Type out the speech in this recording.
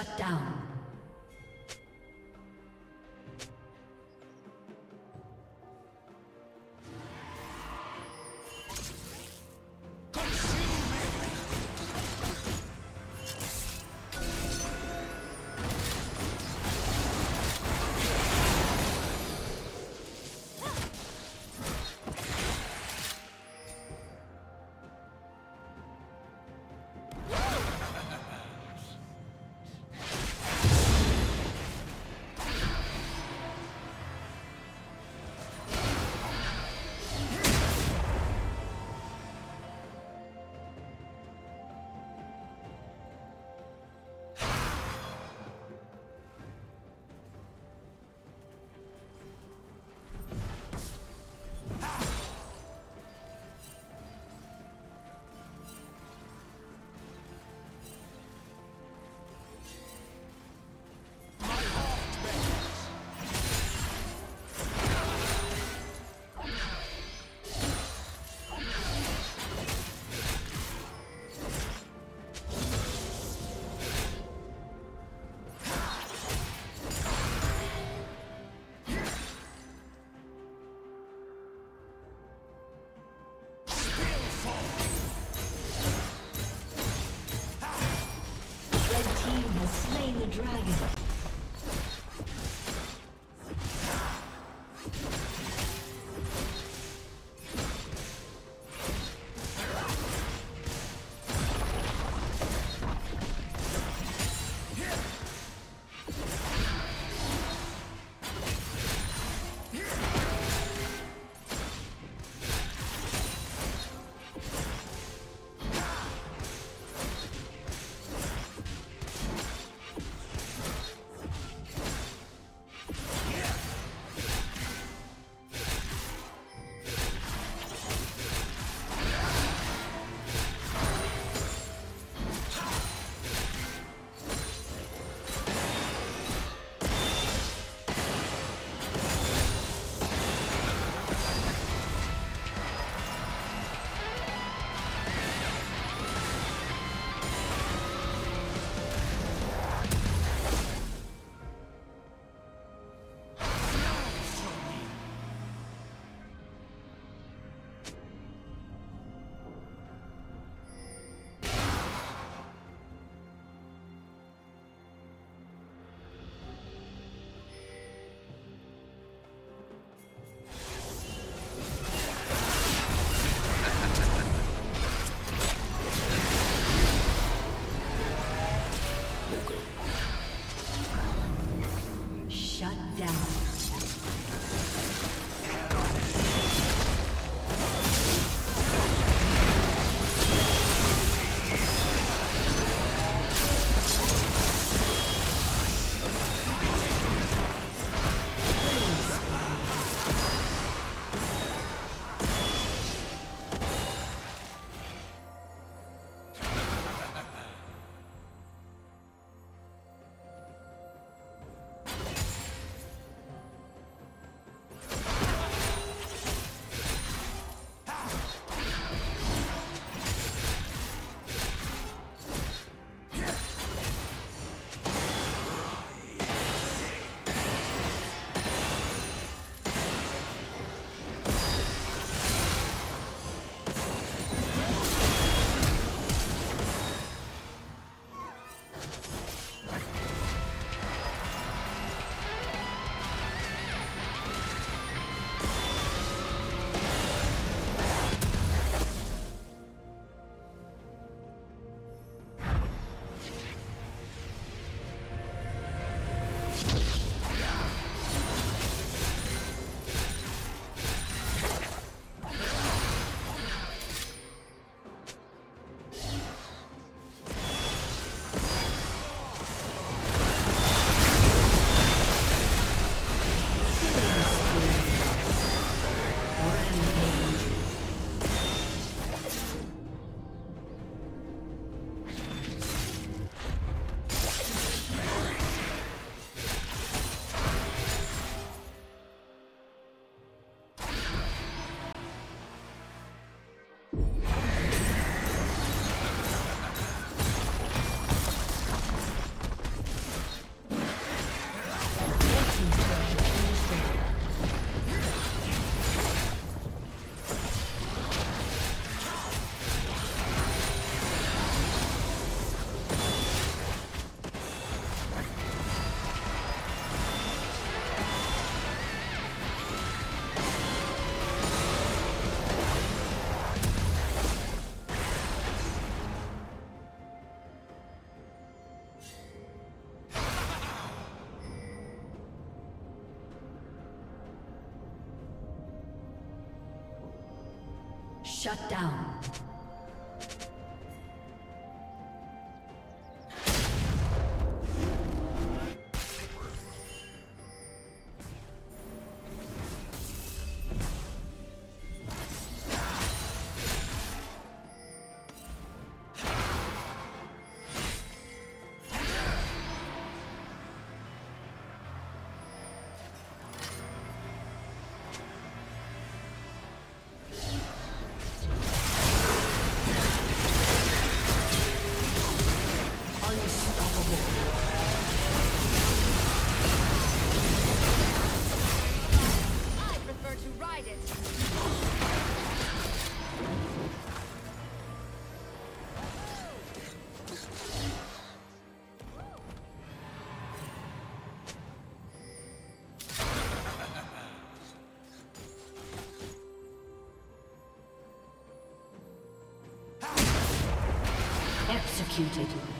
Shut down. Shut down. Executed.